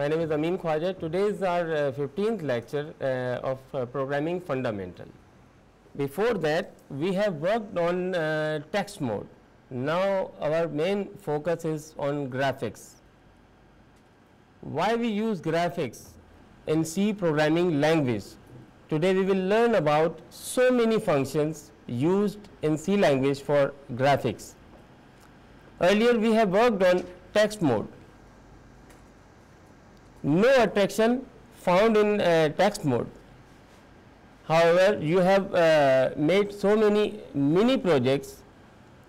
My name is Amin Khwaja. Today is our uh, 15th lecture uh, of uh, programming fundamental. Before that, we have worked on uh, text mode. Now, our main focus is on graphics. Why we use graphics in C programming language? Today, we will learn about so many functions used in C language for graphics. Earlier, we have worked on text mode no attraction found in uh, text mode. However, you have uh, made so many mini projects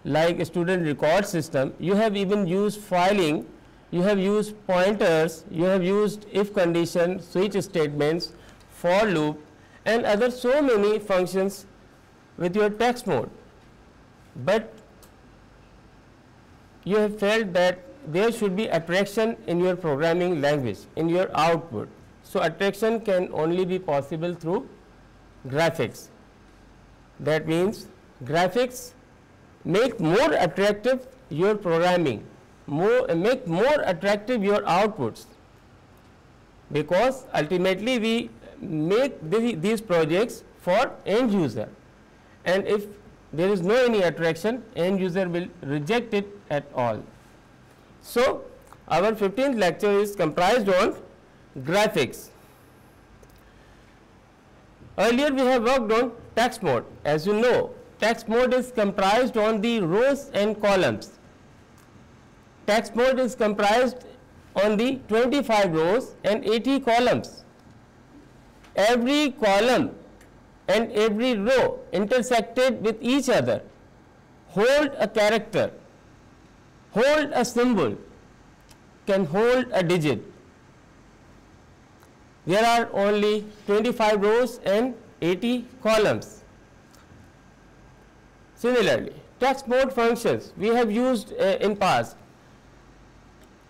like student record system, you have even used filing, you have used pointers, you have used if condition, switch statements, for loop and other so many functions with your text mode. But you have felt that there should be attraction in your programming language, in your output. So, attraction can only be possible through graphics. That means, graphics make more attractive your programming, more make more attractive your outputs, because ultimately we make the, these projects for end user and if there is no any attraction end user will reject it at all. So, our 15th lecture is comprised on graphics. Earlier we have worked on text mode. As you know, text mode is comprised on the rows and columns. Text mode is comprised on the 25 rows and 80 columns. Every column and every row intersected with each other hold a character hold a symbol can hold a digit. There are only 25 rows and 80 columns. Similarly, text mode functions we have used uh, in past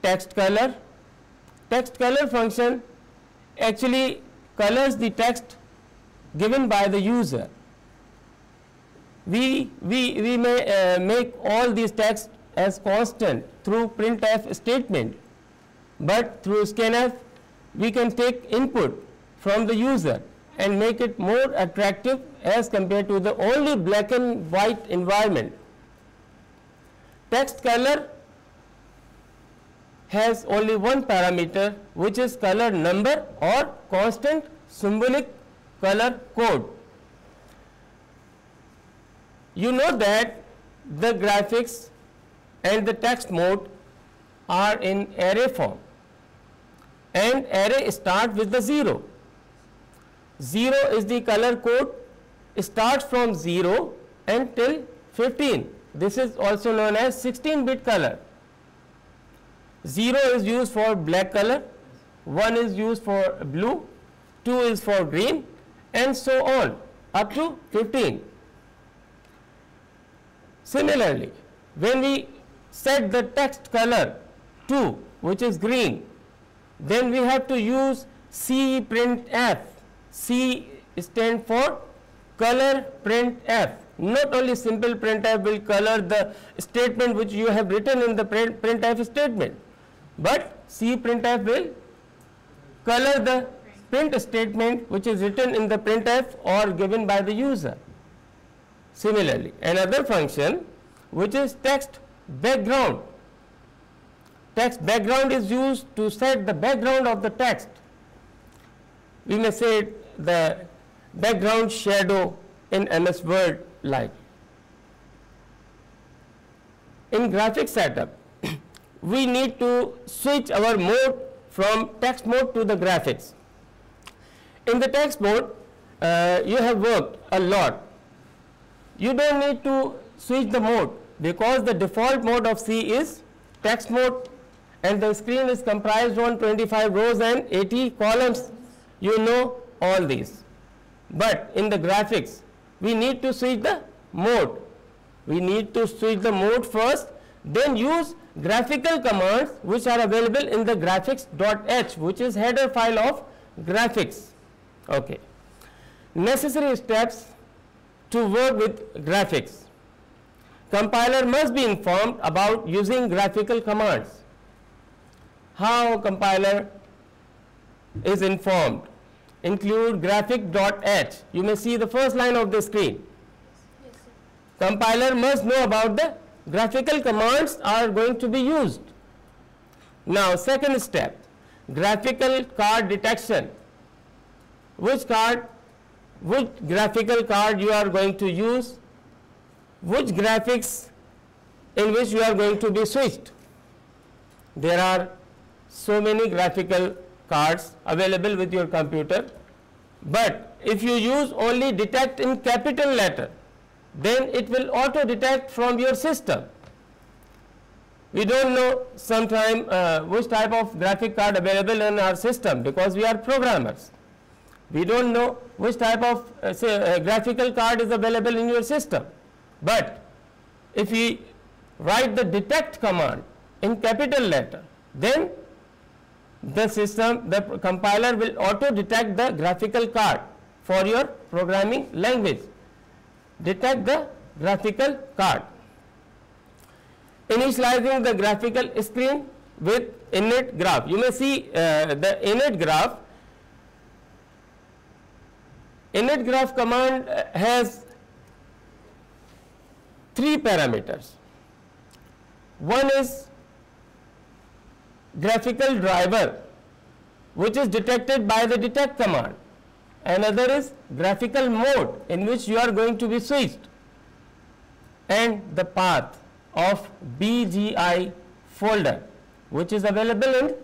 text color. Text color function actually colors the text given by the user. We, we, we may uh, make all these text as constant through printf statement, but through scanf we can take input from the user and make it more attractive as compared to the only black and white environment. Text color has only one parameter which is color number or constant symbolic color code. You know that the graphics and the text mode are in array form and array start with the 0. 0 is the color code starts from 0 until 15. This is also known as 16 bit color. 0 is used for black color, 1 is used for blue, 2 is for green and so on up to 15. Similarly, when we set the text color to which is green, then we have to use C print F. C stand for color print F. Not only simple printf will color the statement which you have written in the print, printf statement, but C printf will color the print statement which is written in the printf or given by the user. Similarly, another function which is text background. Text background is used to set the background of the text. We may say the background shadow in MS Word like. In graphic setup, we need to switch our mode from text mode to the graphics. In the text mode, uh, you have worked a lot. You don't need to switch the mode because the default mode of C is text mode and the screen is comprised on 25 rows and 80 columns. You know all these. But in the graphics we need to switch the mode. We need to switch the mode first then use graphical commands which are available in the graphics.h which is header file of graphics. Okay. Necessary steps to work with graphics compiler must be informed about using graphical commands. How compiler is informed. Include graphic.h. You may see the first line of the screen. Compiler must know about the graphical commands are going to be used. Now second step, graphical card detection. Which card, which graphical card you are going to use, which graphics in which you are going to be switched. There are so many graphical cards available with your computer, but if you use only detect in capital letter, then it will auto detect from your system. We don't know sometime uh, which type of graphic card available in our system because we are programmers. We don't know which type of uh, say, uh, graphical card is available in your system. But if we write the detect command in capital letter, then the system, the compiler will auto detect the graphical card for your programming language. Detect the graphical card. Initializing the graphical screen with init graph. You may see uh, the init graph. Init graph command uh, has three parameters. One is graphical driver which is detected by the detect command. Another is graphical mode in which you are going to be switched and the path of BGI folder which is available in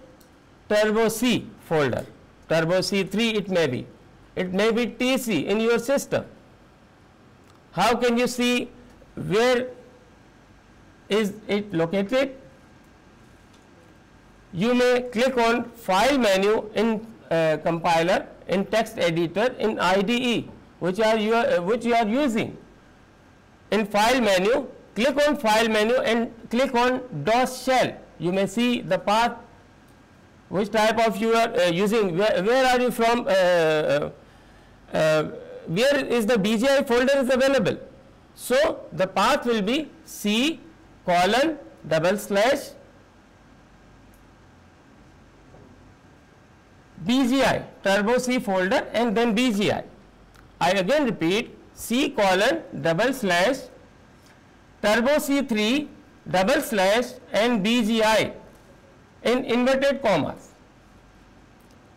Turbo C folder. Turbo C3 it may be. It may be TC in your system. How can you see where is it located? You may click on file menu in uh, compiler in text editor in IDE which are you are, uh, which you are using. In file menu click on file menu and click on DOS shell. You may see the path which type of you are uh, using where, where, are you from uh, uh, uh where is the BGI folder is available. So, the path will be C colon double slash BGI turbo C folder and then BGI. I again repeat C colon double slash turbo C3 double slash and BGI in inverted commas.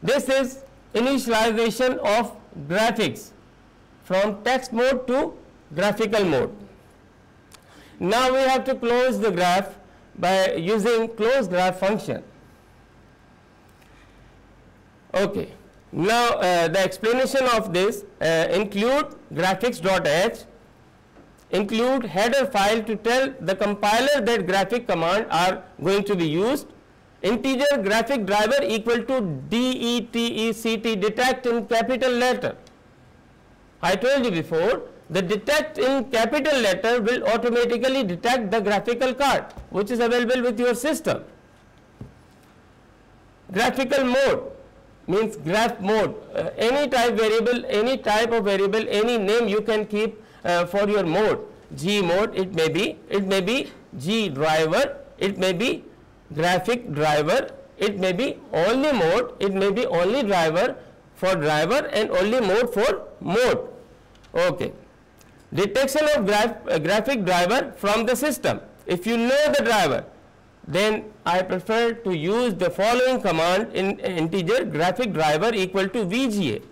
This is initialization of graphics from text mode to graphical mode. Now we have to close the graph by using close graph function. Okay. Now uh, the explanation of this uh, include graphics.h include header file to tell the compiler that graphic command are going to be used integer graphic driver equal to DETECT detect in capital letter. I told you before the detect in capital letter will automatically detect the graphical card which is available with your system. Graphical mode means graph mode. Uh, any type variable any type of variable any name you can keep uh, for your mode. G mode it may be it may be g driver it may be graphic driver it may be only mode it may be only driver for driver and only mode for mode. Okay detection of graph, uh, graphic driver from the system if you know the driver then I prefer to use the following command in integer graphic driver equal to VGA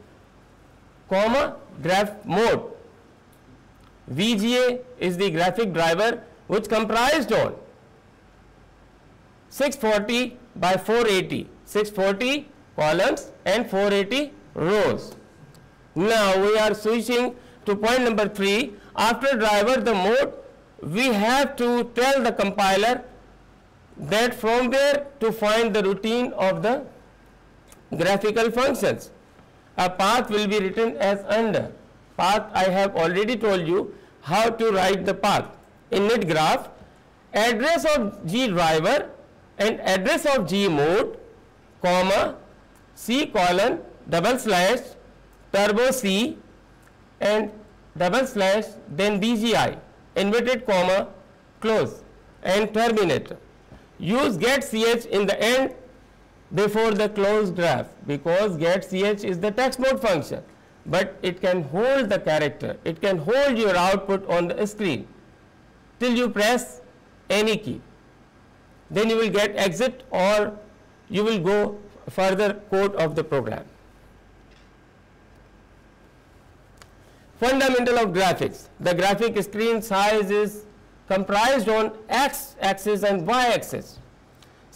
comma graph mode. VGA is the graphic driver which comprised on 640 by 480 640 columns and 480 rows. Now we are switching to point number 3 after driver the mode we have to tell the compiler that from there to find the routine of the graphical functions. A path will be written as under. Path I have already told you how to write the path. Init graph, address of G driver and address of G mode, comma, C colon, double slash, turbo C and double slash, then BGI, inverted comma, close and terminate. use get ch in the end before the close graph because get ch is the text mode function but it can hold the character it can hold your output on the screen till you press any key then you will get exit or you will go further code of the program fundamental of graphics the graphic screen size is comprised on x axis and y axis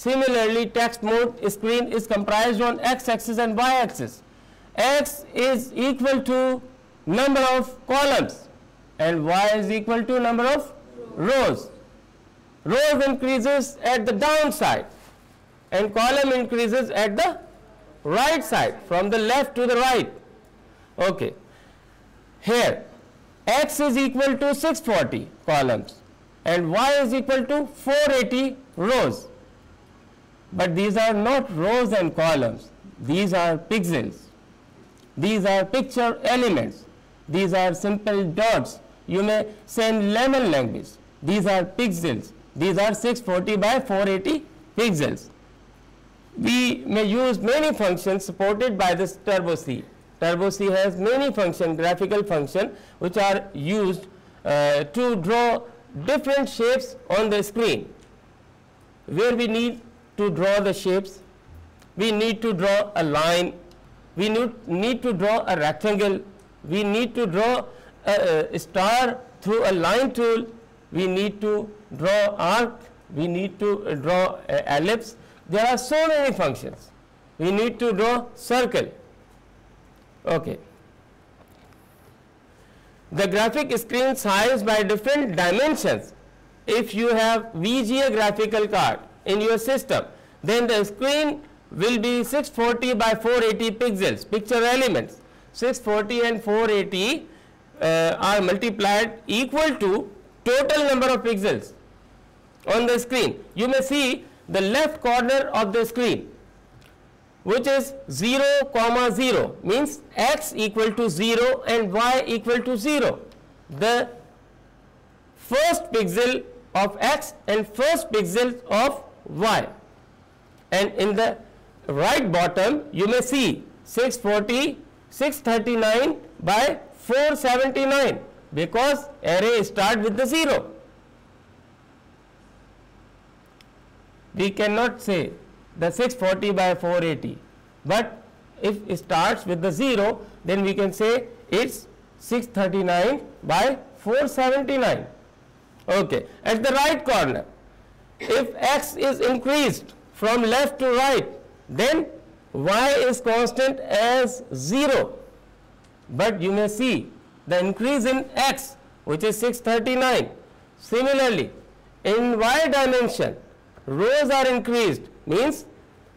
Similarly, text mode screen is comprised on x axis and y axis. x is equal to number of columns and y is equal to number of rows. Rows increases at the down side and column increases at the right side from the left to the right. Okay. Here. X is equal to 640 columns and y is equal to 480 rows. But these are not rows and columns. These are pixels. These are picture elements. These are simple dots. You may say in lemon language these are pixels. These are 640 by 480 pixels. We may use many functions supported by this turbo C turbo C has many function graphical function which are used uh, to draw different shapes on the screen where we need to draw the shapes, we need to draw a line, we need, need to draw a rectangle, we need to draw a, a star through a line tool, we need to draw arc, we need to draw ellipse. There are so many functions. We need to draw circle. Okay. The graphic screen size by different dimensions. If you have VGA graphical card, in your system then the screen will be 640 by 480 pixels picture elements 640 and 480 uh, are multiplied equal to total number of pixels on the screen you may see the left corner of the screen which is 0 comma 0 means x equal to 0 and y equal to 0 the first pixel of x and first pixel of y. And in the right bottom you may see 640 639 by 479 because array start with the 0 we cannot say the 640 by 480 but if it starts with the 0 then we can say it's 639 by 479 okay at the right corner if x is increased from left to right then y is constant as 0 but you may see the increase in x which is 639 similarly in y dimension rows are increased means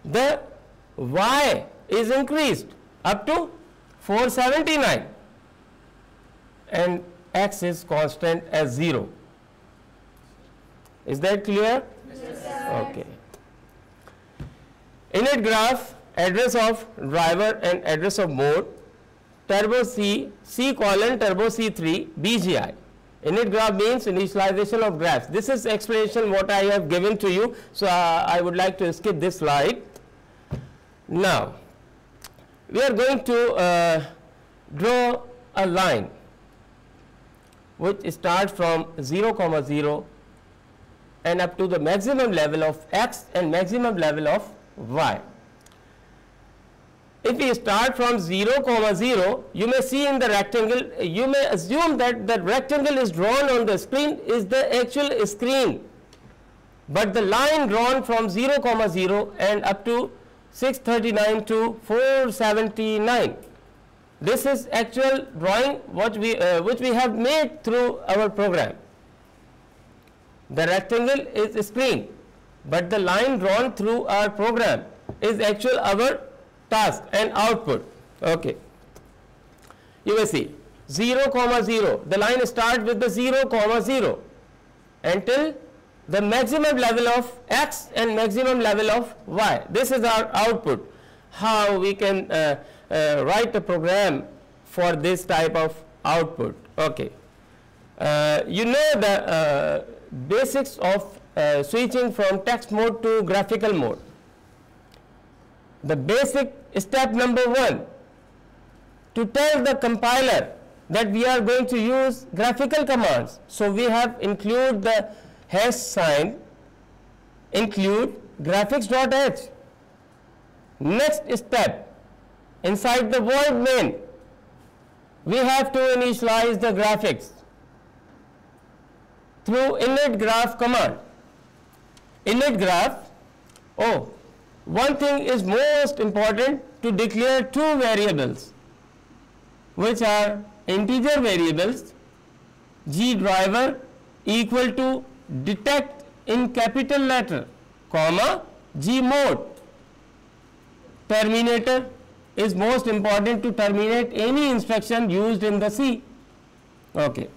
the y is increased up to 479 and x is constant as 0 is that clear Okay. In Init graph address of driver and address of mode turbo C, C colon turbo C3 BGI. Init graph means initialization of graphs. This is explanation what I have given to you. So, uh, I would like to skip this slide. Now, we are going to uh, draw a line which starts from 0 comma 0 and up to the maximum level of x and maximum level of y. If we start from 0 comma 0, you may see in the rectangle, you may assume that the rectangle is drawn on the screen is the actual screen, but the line drawn from 0 comma 0 and up to 639 to 479 this is actual drawing what we uh, which we have made through our program. The rectangle is screen, but the line drawn through our program is actual our task and output. Okay. You will see 0 comma 0, the line starts with the 0 comma 0 until the maximum level of x and maximum level of y. This is our output. How we can uh, uh, write a program for this type of output. Okay. Uh, you know the uh, basics of uh, switching from text mode to graphical mode. The basic step number one to tell the compiler that we are going to use graphical commands. So we have include the hash sign include graphics.h. Next step inside the void main we have to initialize the graphics through init graph command. Init graph, oh, one thing is most important to declare two variables which are integer variables g driver equal to detect in capital letter comma g mode terminator is most important to terminate any instruction used in the C. Okay.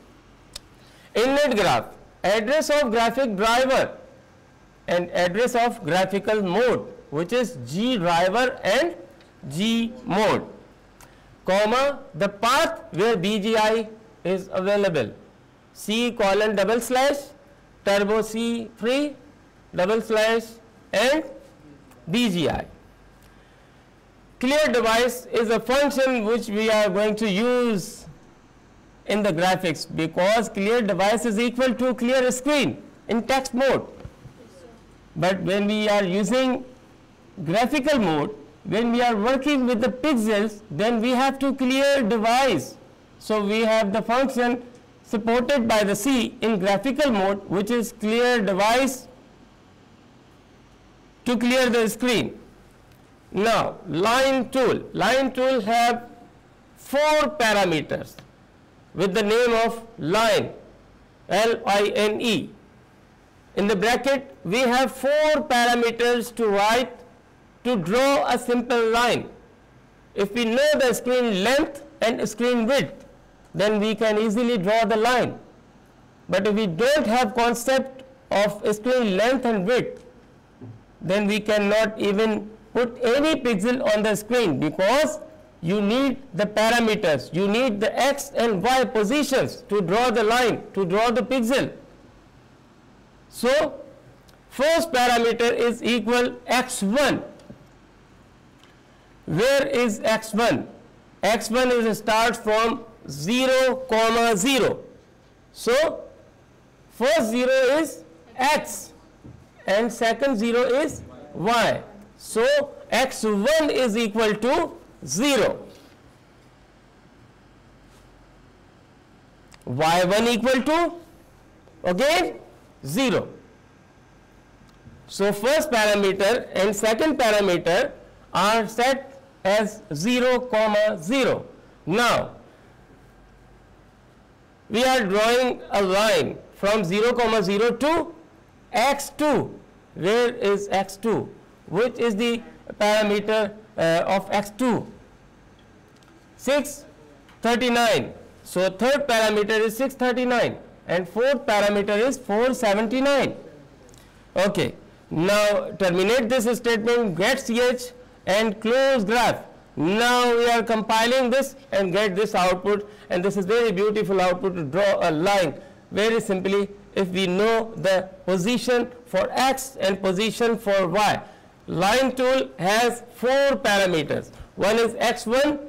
Init graph, address of graphic driver and address of graphical mode which is G driver and G mode, comma the path where BGI is available, C colon double slash turbo C free double slash and BGI. Clear device is a function which we are going to use in the graphics because clear device is equal to clear screen in text mode. But when we are using graphical mode, when we are working with the pixels, then we have to clear device. So we have the function supported by the C in graphical mode which is clear device to clear the screen. Now, line tool. Line tool have four parameters with the name of line, L-I-N-E. In the bracket, we have four parameters to write to draw a simple line. If we know the screen length and screen width, then we can easily draw the line. But if we don't have concept of screen length and width, then we cannot even put any pixel on the screen because you need the parameters, you need the x and y positions to draw the line, to draw the pixel. So, first parameter is equal x1. Where is x1? x1 is start from 0 comma 0. So, first 0 is x and second 0 is y. So, x1 is equal to 0. y1 equal to again 0. So, first parameter and second parameter are set as 0 comma 0. Now, we are drawing a line from 0 comma 0 to x2. Where is x2? which is the parameter uh, of x2 639 so third parameter is 639 and fourth parameter is 479 okay now terminate this statement get ch and close graph now we are compiling this and get this output and this is very beautiful output to draw a line very simply if we know the position for x and position for y line tool has four parameters. One is x1,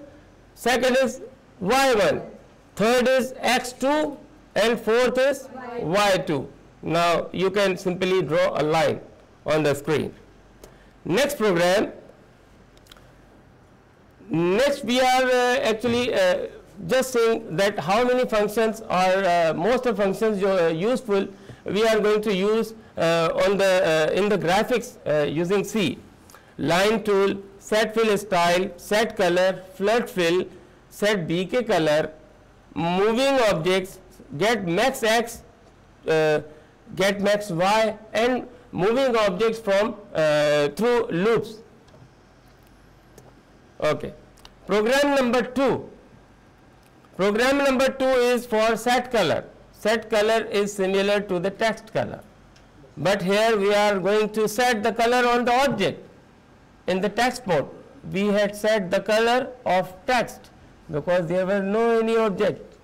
second is y1, third is x2 and fourth is y2. Now you can simply draw a line on the screen. Next program, next we are uh, actually uh, just saying that how many functions are uh, most of functions uh, useful we are going to use uh, on the uh, in the graphics uh, using C. Line tool, set fill style, set color, flood fill, set bk color, moving objects, get max x, get max y and moving objects from through loops. Okay. Program number 2. Program number 2 is for set color set color is similar to the text color. But here we are going to set the color on the object. In the text mode, we had set the color of text because there were no any object.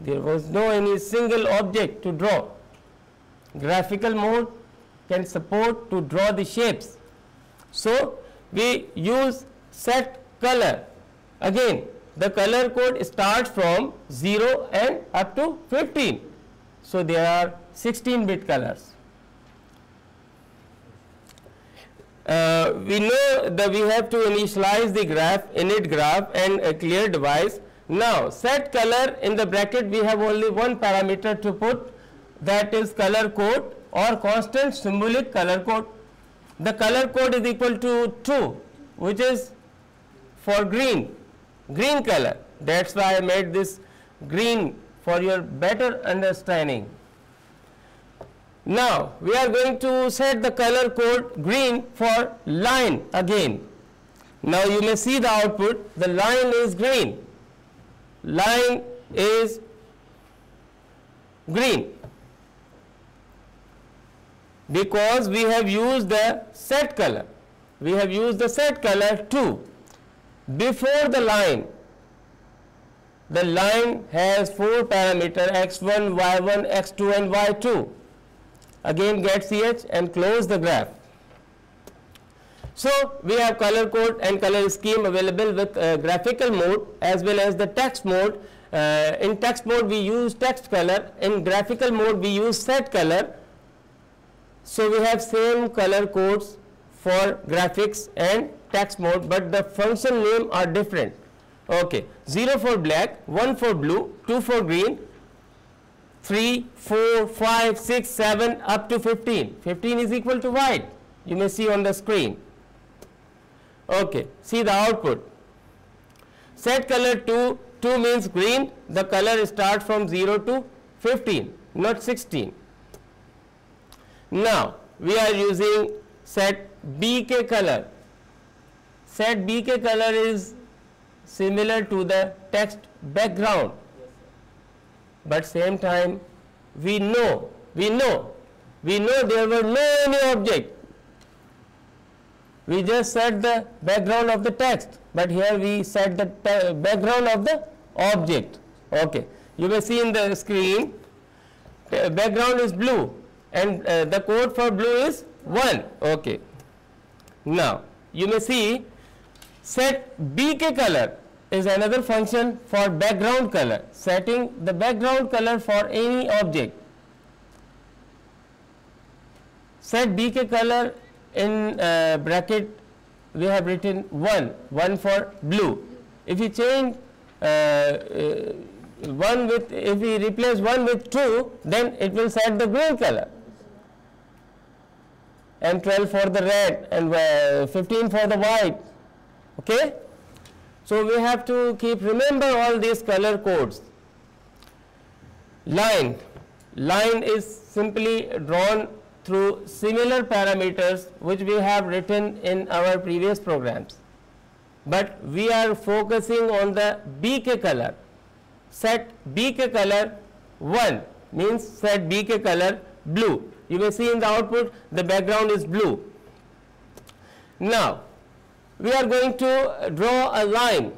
There was no any single object to draw. Graphical mode can support to draw the shapes. So we use set color. Again, the color code starts from 0 and up to 15. So, there are 16 bit colors. Uh, we know that we have to initialize the graph init graph and a clear device. Now, set color in the bracket we have only one parameter to put that is color code or constant symbolic color code. The color code is equal to 2 which is for green, green color. That is why I made this green for your better understanding. Now, we are going to set the color code green for line again. Now, you may see the output, the line is green, line is green because we have used the set color. We have used the set color 2. Before the line, the line has 4 parameter x1, y1, x2 and y2. Again get ch and close the graph. So, we have color code and color scheme available with uh, graphical mode as well as the text mode. Uh, in text mode we use text color, in graphical mode we use set color so, we have same color codes for graphics and text mode, but the function name are different. Okay. 0 for black, 1 for blue, 2 for green, 3, 4, 5, 6, 7 up to 15. 15 is equal to white. You may see on the screen. Okay. See the output. Set color 2, 2 means green. The color starts from 0 to 15, not 16. Now, we are using set BK color. Set BK color is similar to the text background, but same time we know, we know, we know there were no any object. We just set the background of the text, but here we set the background of the object. Okay. You may see in the screen, background is blue, and uh, the code for blue is 1 okay now you may see set bk color is another function for background color. Setting the background color for any object. Set bk color in uh, bracket we have written 1 1 for blue. If you change uh, uh 1 with if we replace 1 with 2 then it will set the green color. And 12 for the red and uh, 15 for the white okay? So we have to keep remember all these color codes. Line. Line is simply drawn through similar parameters which we have written in our previous programs. But we are focusing on the bk color. Set bk color 1 means set bk color blue. You may see in the output the background is blue. Now, we are going to draw a line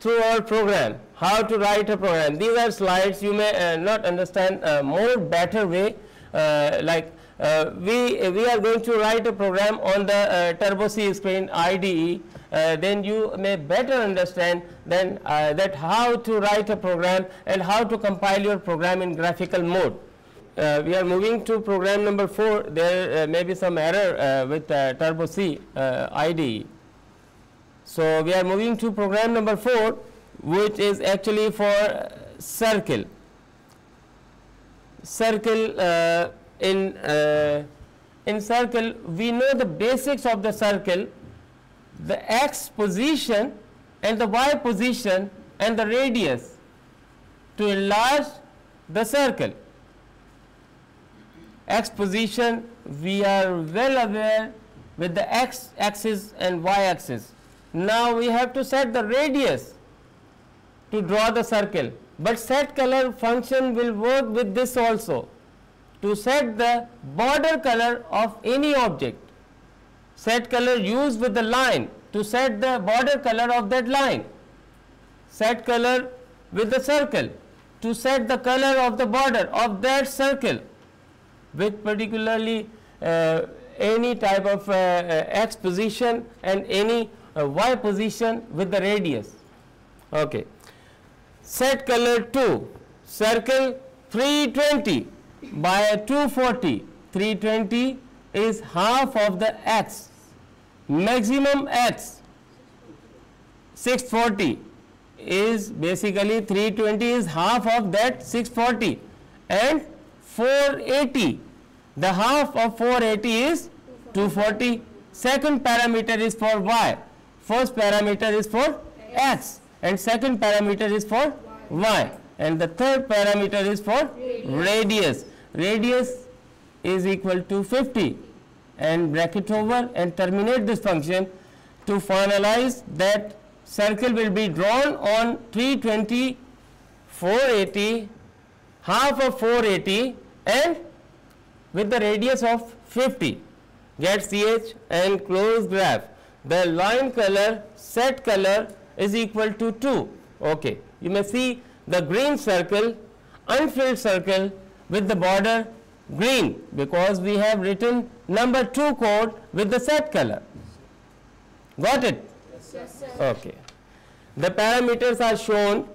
through our program, how to write a program. These are slides you may uh, not understand a more better way uh, like uh, we, we are going to write a program on the uh, Turbo C screen IDE uh, then you may better understand then uh, that how to write a program and how to compile your program in graphical mode uh, we are moving to program number 4 there uh, may be some error uh, with uh, turbo C uh, IDE. So, we are moving to program number 4 which is actually for circle circle uh, in in circle we know the basics of the circle the x position and the y position and the radius to enlarge the circle x position we are well aware with the x axis and y axis. Now, we have to set the radius to draw the circle, but set color function will work with this also to set the border color of any object. Set color used with the line to set the border color of that line. Set color with the circle to set the color of the border of that circle with particularly uh, any type of uh, uh, x position and any uh, y position with the radius. Okay. Set color 2, circle 320 by 240. 320 is half of the x, maximum x 640 is basically 320 is half of that 640 and 480 the half of 480 is 240 second parameter is for y first parameter is for x and second parameter is for y and the third parameter is for radius. Radius is equal to 50 and bracket over and terminate this function to finalize that circle will be drawn on 320 480 half of 480 and with the radius of 50 get ch and close graph the line color set color is equal to 2 okay. You may see the green circle unfilled circle with the border green because we have written number 2 code with the set color. Got it? Yes, sir. Okay. The parameters are shown.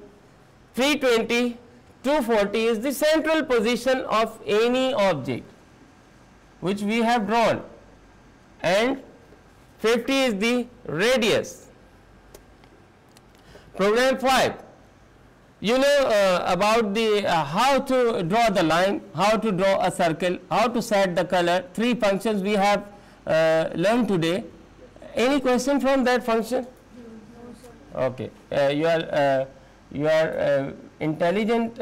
320, 240 is the central position of any object which we have drawn. And 50 is the radius. Program 5. You know uh, about the uh, how to draw the line, how to draw a circle, how to set the color, three functions we have uh, learned today. Any question from that function? Okay, uh, you are uh, you are uh, intelligent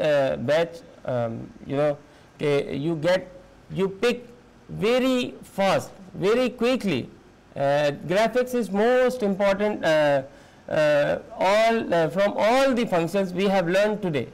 batch. Um, you know, you get you pick very fast, very quickly. Uh, graphics is most important. Uh, uh, all uh, from all the functions we have learned today.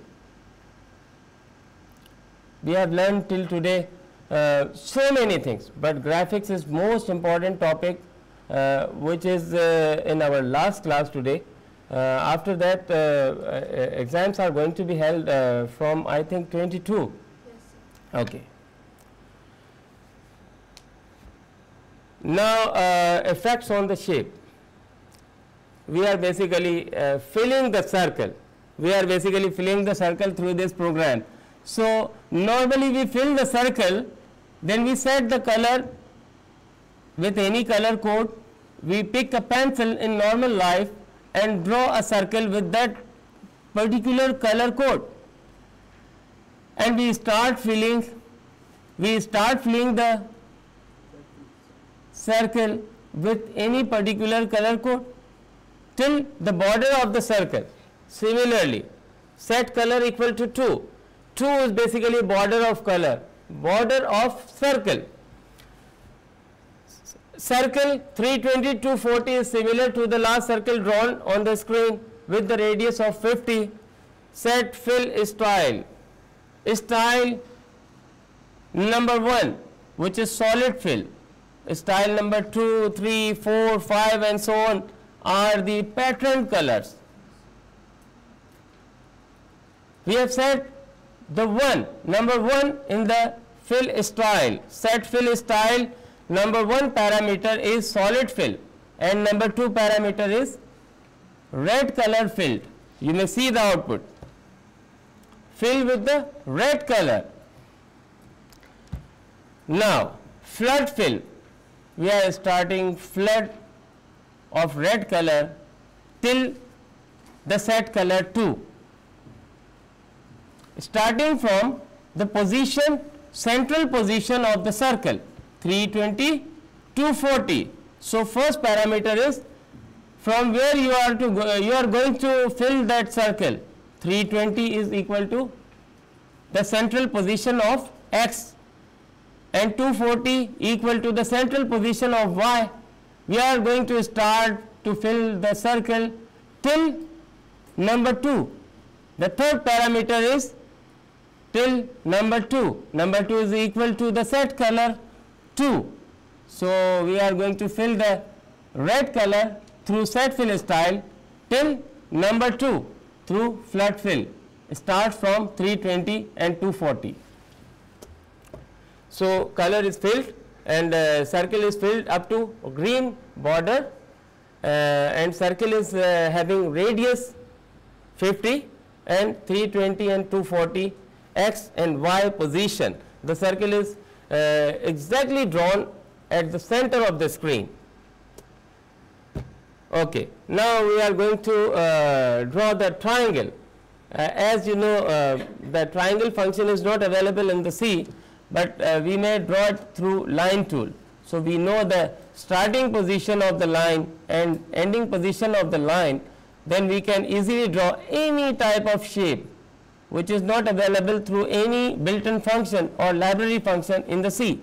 We have learned till today uh, so many things, but graphics is most important topic, uh, which is uh, in our last class today. Uh, after that, uh, uh, exams are going to be held uh, from I think 22. Yes, sir. Okay. Now, uh, effects on the shape. We are basically uh, filling the circle. We are basically filling the circle through this program. So, normally we fill the circle, then we set the color with any color code. We pick a pencil in normal life and draw a circle with that particular color code. And we start filling, we start filling the circle with any particular color code till the border of the circle. Similarly, set color equal to 2. 2 is basically border of color, border of circle. Circle 320 to 40 is similar to the last circle drawn on the screen with the radius of 50. Set fill style. Style number 1 which is solid fill style number 2 3 4 5 and so on are the pattern colors. We have said the one number 1 in the fill style. Set fill style number 1 parameter is solid fill and number 2 parameter is red color filled. You may see the output. Fill with the red color. Now flood fill we are starting flood of red color till the set color 2 starting from the position central position of the circle 320 240 so first parameter is from where you are to go, you are going to fill that circle 320 is equal to the central position of x and 240 equal to the central position of y. We are going to start to fill the circle till number 2. The third parameter is till number 2. Number 2 is equal to the set color 2. So, we are going to fill the red color through set fill style till number 2 through flood fill. Start from 320 and 240. So, color is filled and uh, circle is filled up to green border uh, and circle is uh, having radius 50 and 320 and 240 x and y position. The circle is uh, exactly drawn at the center of the screen. Okay. Now, we are going to uh, draw the triangle. Uh, as you know, the triangle function is not available in the C, but uh, we may draw it through line tool. So, we know the starting position of the line and ending position of the line, then we can easily draw any type of shape which is not available through any built-in function or library function in the C,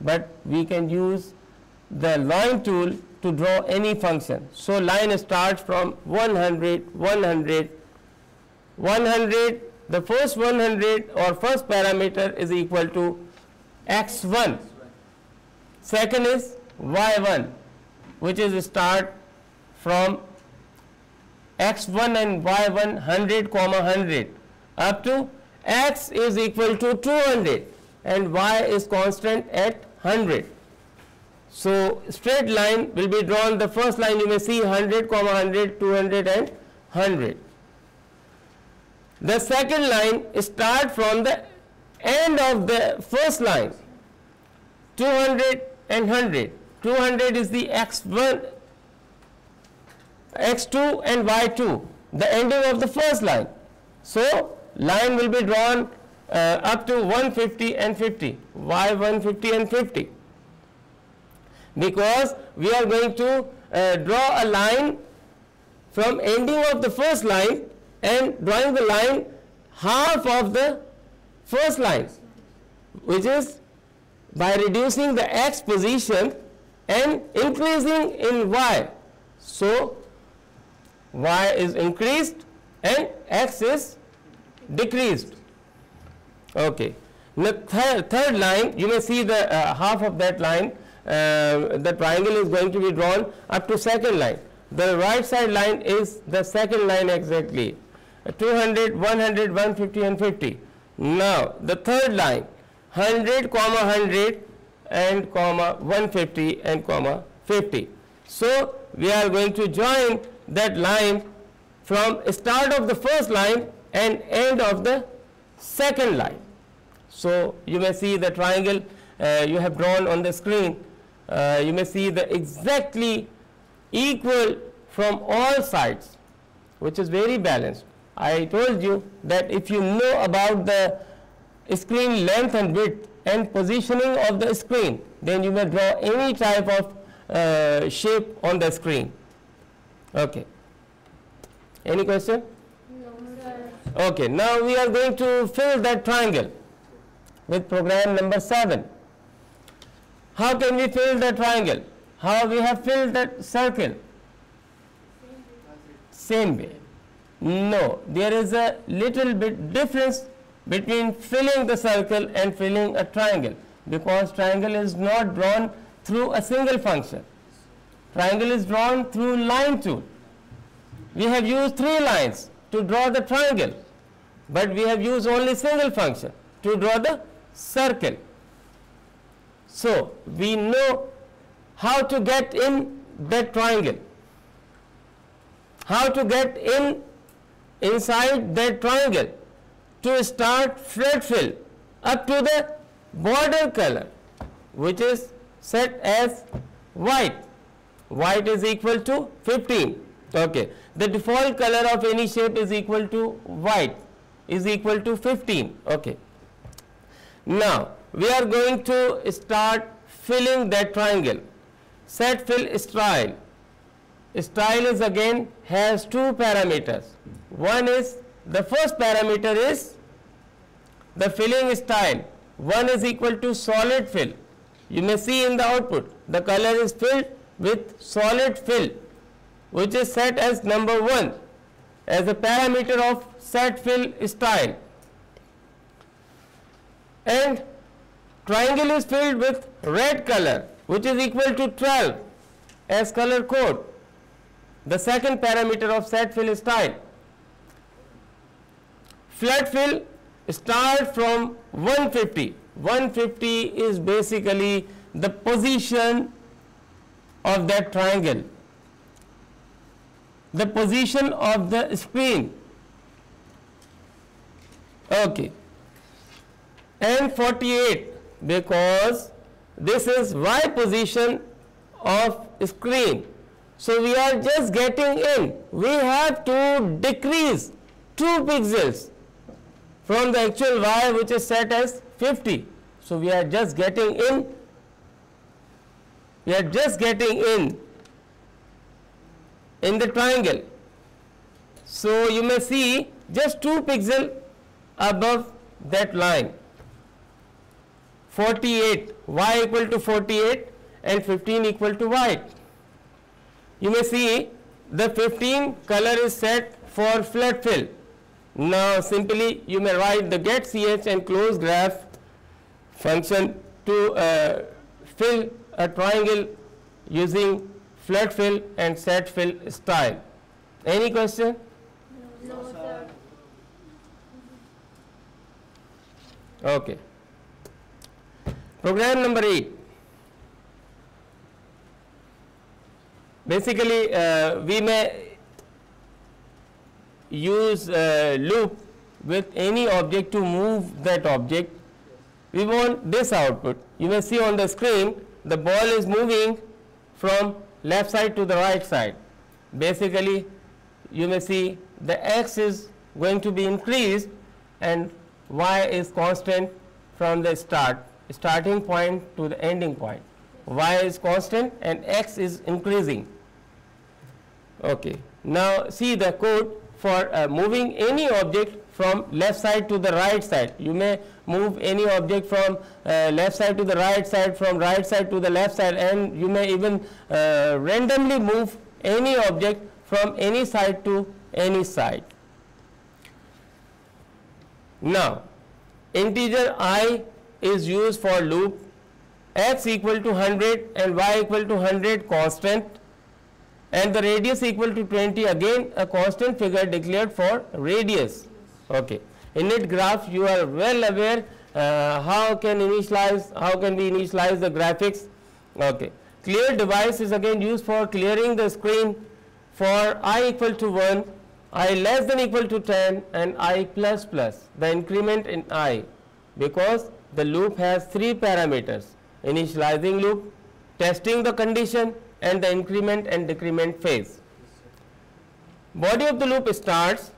but we can use the line tool to draw any function. So, line starts from 100, 100, 100, the first 100 or first parameter is equal to x1, second is y1 which is start from x1 and y1 100 comma 100 up to x is equal to 200 and y is constant at 100. So, straight line will be drawn the first line you may see 100 comma 100 200 and 100. The second line start from the end of the first line. 200 and 100 200 is the x1 x2 and y2 the ending of the first line. So, line will be drawn uh, up to 150 and 50 y 150 and 50 because we are going to uh, draw a line from ending of the first line and drawing the line half of the first line which is by reducing the x position and increasing in y. So, y is increased and x is decreased. Okay. The third, third line you may see the uh, half of that line uh, the triangle is going to be drawn up to second line. The right side line is the second line exactly 200, 100, 150 and 50. Now the third line 100 comma 100 and comma 150 and comma 50. So we are going to join that line from start of the first line and end of the second line. So you may see the triangle uh, you have drawn on the screen. Uh, you may see the exactly equal from all sides, which is very balanced. I told you that if you know about the screen length and width and positioning of the screen, then you may draw any type of uh, shape on the screen. Okay. Any question? No, sir. Okay, now we are going to fill that triangle with program number 7. How can we fill the triangle? How we have filled that circle? Same way. No, there is a little bit difference between filling the circle and filling a triangle because triangle is not drawn through a single function. Triangle is drawn through line tool. We have used three lines to draw the triangle, but we have used only single function to draw the circle. So, we know how to get in that triangle, how to get in inside that triangle to start flood fill up to the border color which is set as white. White is equal to 15. Okay. The default color of any shape is equal to white is equal to 15. Okay. Now, we are going to start filling that triangle. Set fill style. Style is again has two parameters. One is the first parameter is the filling style. One is equal to solid fill. You may see in the output the color is filled with solid fill which is set as number 1 as a parameter of set fill style and triangle is filled with red color which is equal to 12 as color code the second parameter of set fill style flood fill start from 150 150 is basically the position of that triangle. The position of the screen okay. And 48 because this is y position of screen. So we are just getting in. We have to decrease 2 pixels from the actual y which is set as 50 so we are just getting in we are just getting in in the triangle. So you may see just 2 pixel above that line. 48 y equal to 48 and 15 equal to white you may see the 15 color is set for flood fill now simply you may write the get ch and close graph function to uh, fill a triangle using flood fill and set fill style. Any question? No, sir. Okay. Program number 8. Basically, uh, we may use uh, loop with any object to move that object. We want this output. You may see on the screen the ball is moving from left side to the right side. Basically, you may see the x is going to be increased and y is constant from the start starting point to the ending point y is constant and x is increasing okay now see the code for uh, moving any object from left side to the right side. You may move any object from uh, left side to the right side from right side to the left side and you may even uh, randomly move any object from any side to any side. Now, integer i is used for loop. X equal to 100 and y equal to 100 constant and the radius equal to 20 again a constant figure declared for radius. Okay. Init graph you are well aware uh, how can initialize how can we initialize the graphics. Okay. Clear device is again used for clearing the screen for i equal to 1 i less than equal to 10 and i plus plus the increment in i because the loop has three parameters initializing loop testing the condition and the increment and decrement phase body of the loop starts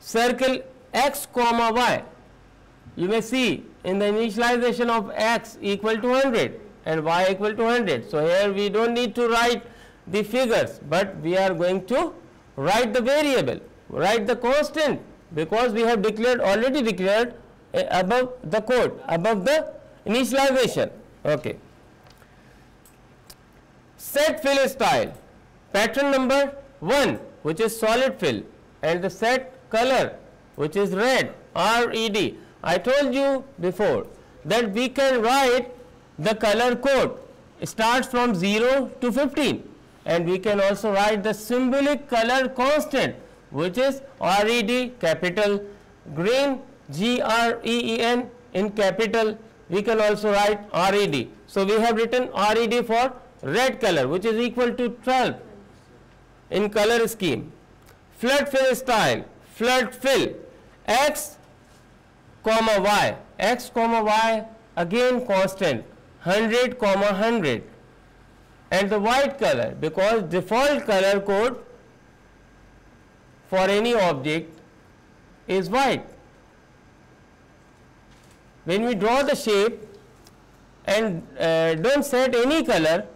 circle x comma y you may see in the initialization of x equal to 100 and y equal to 100 so here we don't need to write the figures but we are going to write the variable, write the constant because we have declared already declared uh, above the code, above the initialization. Okay. Set fill style, pattern number 1 which is solid fill and the set color which is red RED. I told you before that we can write the color code starts from 0 to 15 and we can also write the symbolic color constant which is RED capital green G R E E N in capital we can also write RED. So, we have written RED for red color which is equal to 12 in color scheme. Flood fill style, flood fill x comma y, x comma y again constant 100 comma 100 and the white color because default color code for any object is white. When we draw the shape and uh, don't set any color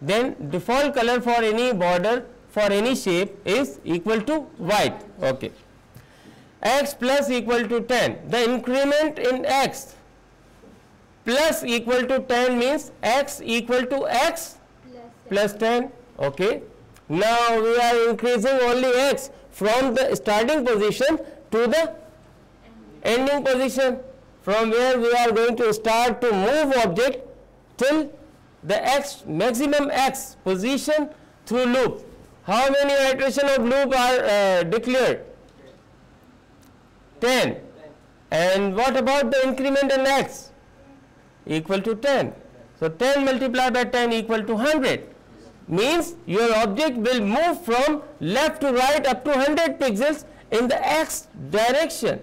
then default color for any border for any shape is equal to white. Okay. x plus equal to 10. The increment in x plus equal to 10 means x equal to x Plus plus 10 okay now we are increasing only x from the starting position to the ending position from where we are going to start to move object till the x maximum x position through loop. How many iteration of loop are uh, declared? 10 and what about the increment in x? Equal to 10 So 10 multiplied by 10 equal to 100 means your object will move from left to right up to 100 pixels in the x direction.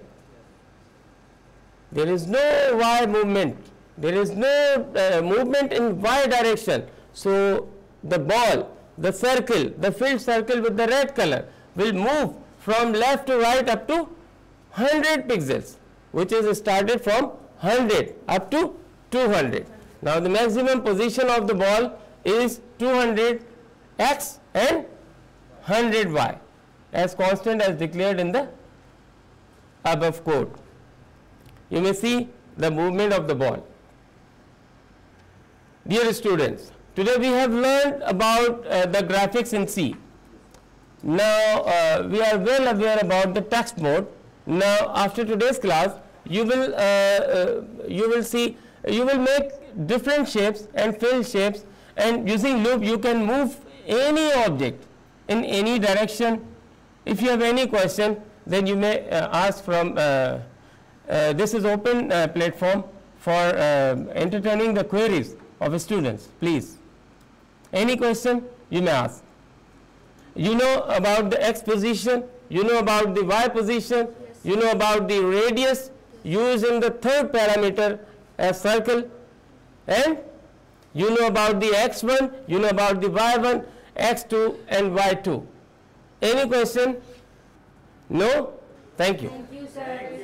There is no y movement. There is no uh, movement in y direction. So the ball, the circle, the filled circle with the red color will move from left to right up to 100 pixels which is started from 100 up to 200. Now the maximum position of the ball is 200 x and 100 y as constant as declared in the above code. You may see the movement of the ball. Dear students, today we have learned about uh, the graphics in C. Now uh, we are well aware about the text mode. Now after today's class, you will uh, uh you will see you will make different shapes and fill shapes and using loop you can move any object in any direction. If you have any question then you may uh, ask from uh, this is open platform for entertaining the queries of students please. Any question you may ask. You know about the x position, you know about the y position, Yes. you know about the radius used in the third parameter as circle and you know about the x1, you know about the y1, x2 and y2. Any question? No? Thank you. Thank you, sir.